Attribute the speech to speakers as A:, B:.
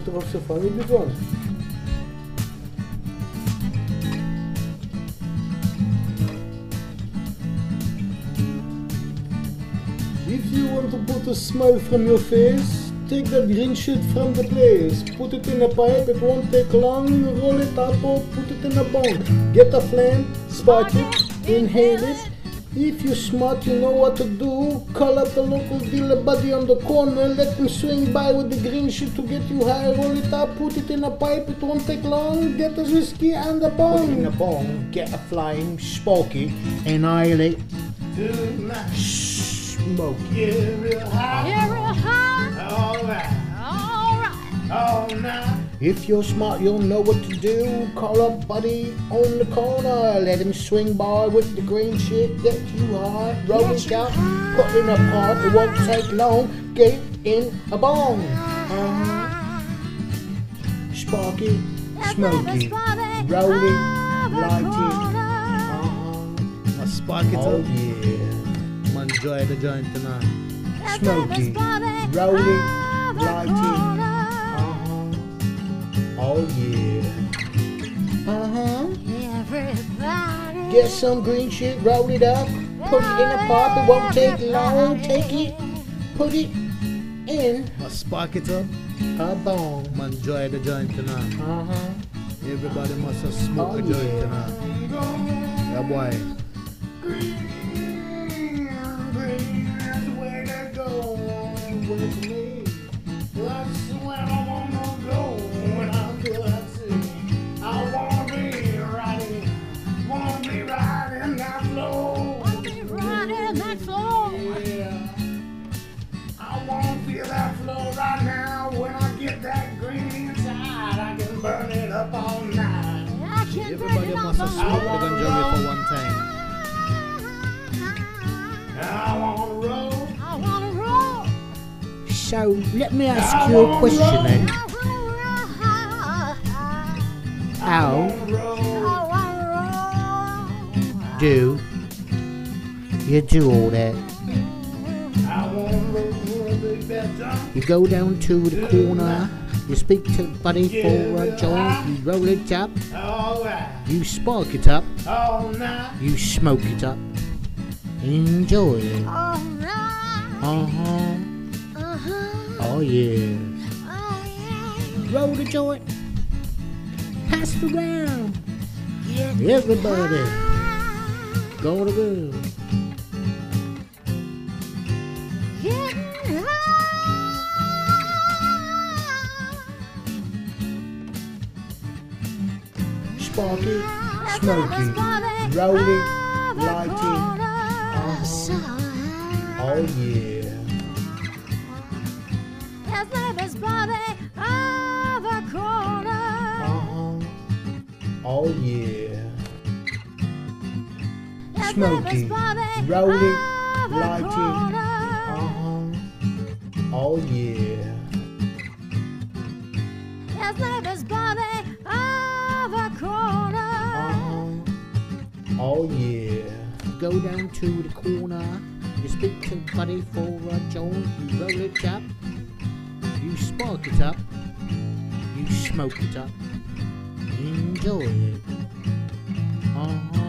A: darauf zu fahren, wie gewonnen. If you want to put a smile from your face, take that green shit from the place. Put it in a pipe, it won't take long. Roll it up or put it in a bong. Get a flame, spark it, inhale it. If you're smart, you know what to do. Call up the local dealer buddy on the corner. Let him swing by with the green shit to get you high. Roll it up, put it in a pipe, it won't take long. Get a whiskey and a bong.
B: Put it in a
A: bong.
B: bong, get a flame, spark it, annihilate, smoke it.
C: You're real high.
D: Alright.
C: Alright.
D: Oh, now.
B: If you're smart, you'll know what to do. Call up buddy on the corner. Let him swing by with the green shit. that you are. Roll
C: Get
B: it out.
C: high.
B: Put in a pot. It won't take long. Get in a bong. Uh-huh. Sparky, smoky, rolling, lighting. Uh-huh.
E: I spark it
B: Oh yeah.
E: Man, enjoy the joint tonight.
B: Smoky, rolling, lighting. Get some green shit, roll it up, put it in a pot, it won't take long. Take it, put it in
E: I spark it up.
B: a bong.
E: Man, enjoy the joint tonight.
B: Uh-huh.
E: Everybody must have smoke
B: Oh,
E: a joint
B: yeah.
E: tonight. Yeah, boy.
D: Green, green way to go
E: Everybody must have smoked the ganja for one time.
D: I wanna roll.
C: I wanna roll.
B: So let me ask you a question then.
C: I wanna roll.
B: How
D: roll.
C: I wanna roll.
B: do you do all that?
D: I wanna roll a big fat jump.
B: You go down to the corner, you speak to buddy for a joint, you roll it up,
D: Alright.
B: you spark it up,
D: All night.
B: you smoke it up. Enjoy it.
C: All right.
B: Uh-huh.
C: Uh-huh.
B: Oh yeah.
C: Oh, yeah.
B: Roll the joint. Pass it around. Everybody. Go to go.
C: Getting That's
B: smoky, rolling, lighting.
C: side.
B: Oh yeah.
C: That's everybody of the corner.
B: Uh-huh. Oh yeah. Smoky, rolling, lighting. Uh-huh. Oh yeah. Oh yeah. Go down to the corner. You speak to buddy for a joint. You roll it up. You spark it up. You smoke it up. Enjoy it. Uh huh. Oh yeah.